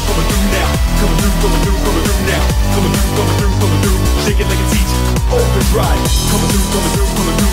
through, coming through now. Coming through, coming through, coming through now. Coming through, coming through, coming through. Shake it like a teacher. Overdrive. Coming through, coming through, coming through